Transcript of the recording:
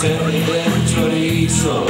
se el chorizo,